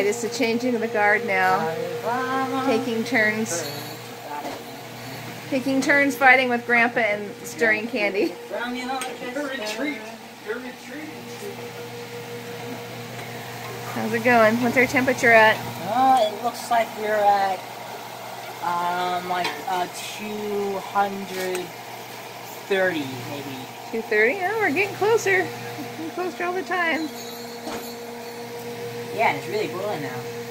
It is the changing of the guard now. Taking turns. Taking turns fighting with Grandpa and stirring candy. How's it going? What's our temperature at? Uh, it looks like we're at um like uh 230 maybe. 230? Oh, we're getting closer. Getting closer all the time. Yeah, it's really boiling now.